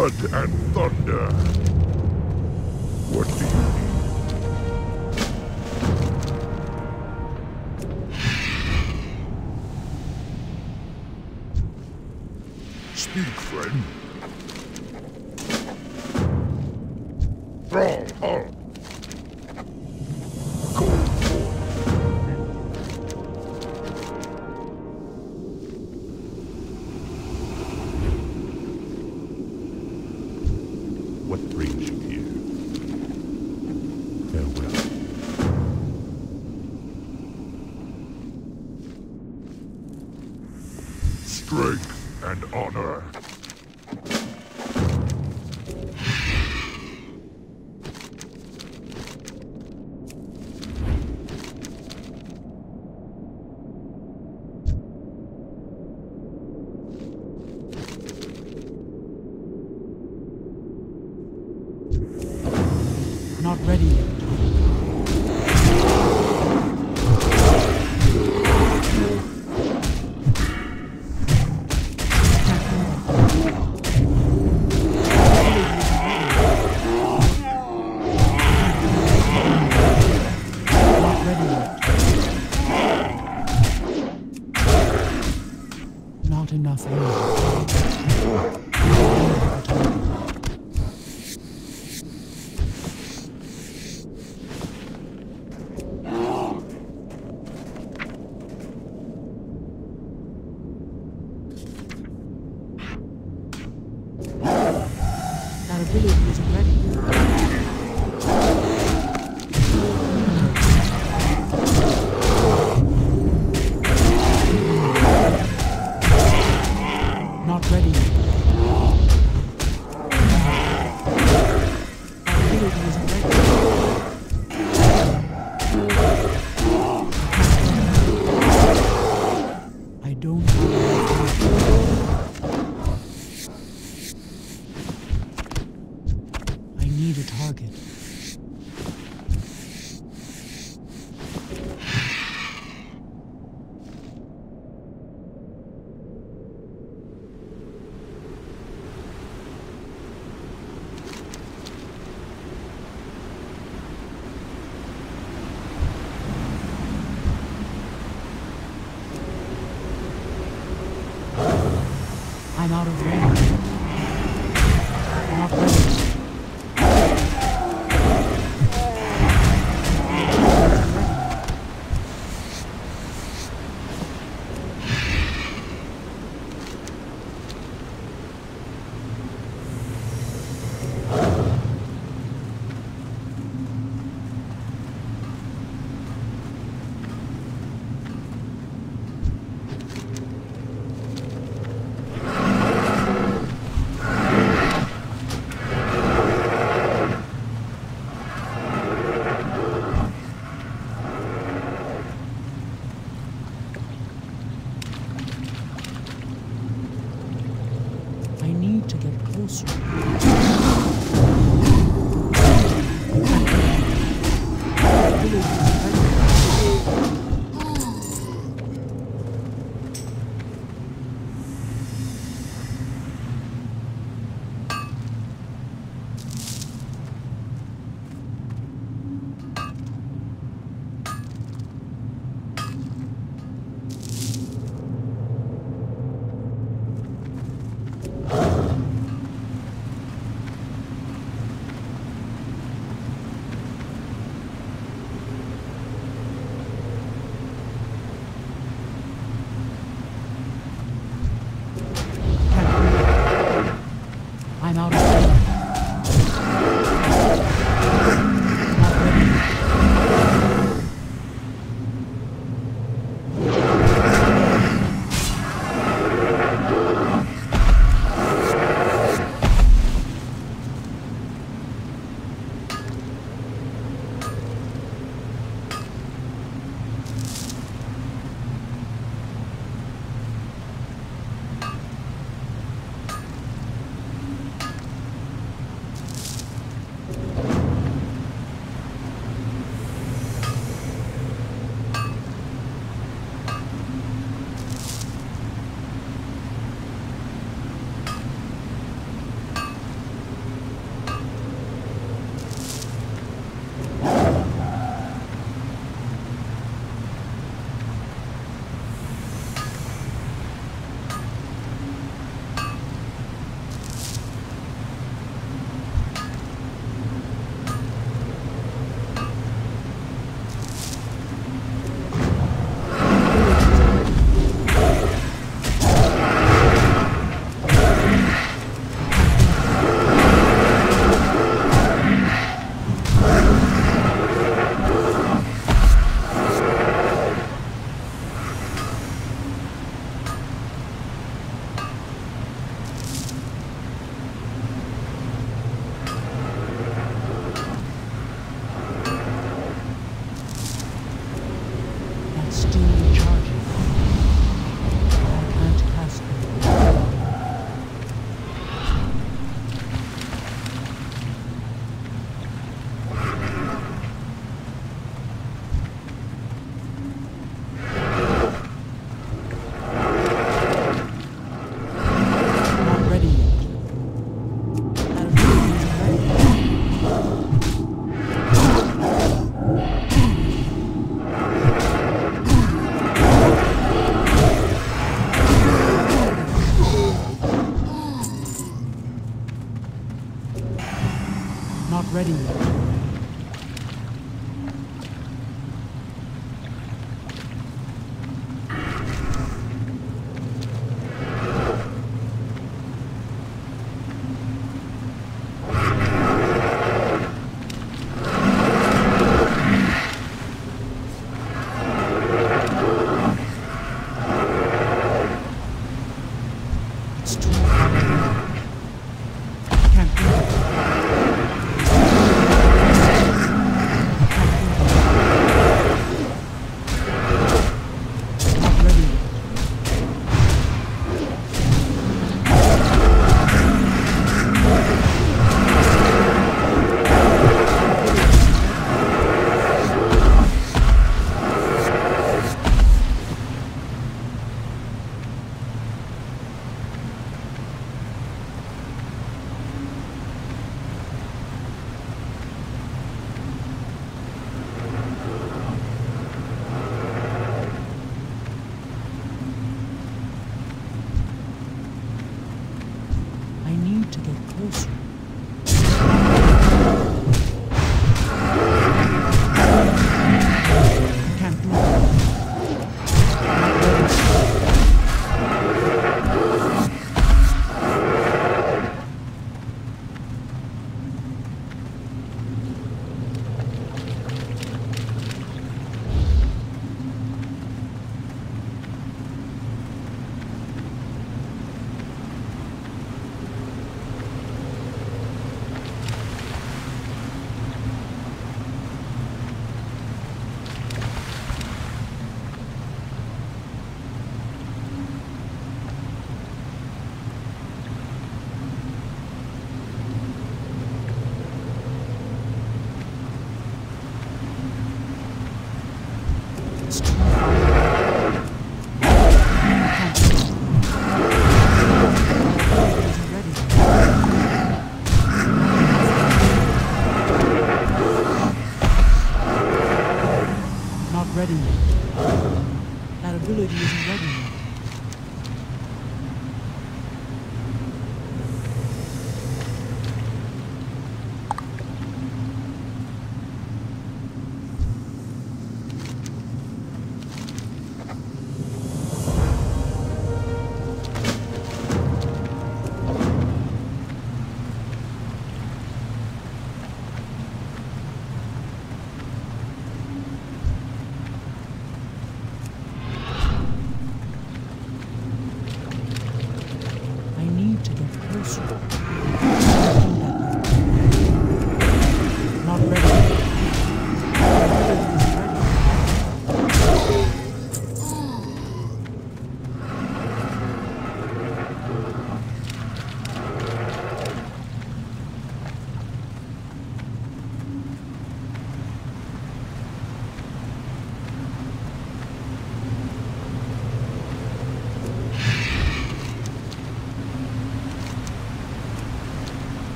blood and なさい need a target.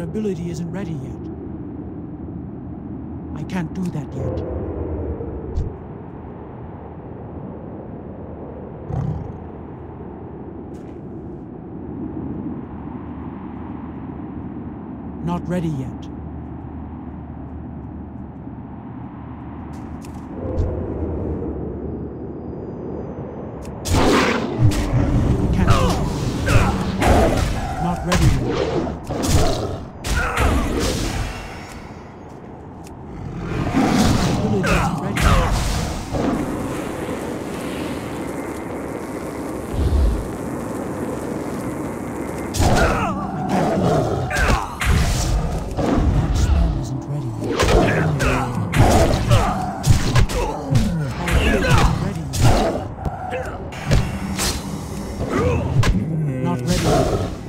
that ability isn't ready yet. I can't do that yet. not ready yet. Thank you.